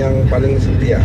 yang paling setia.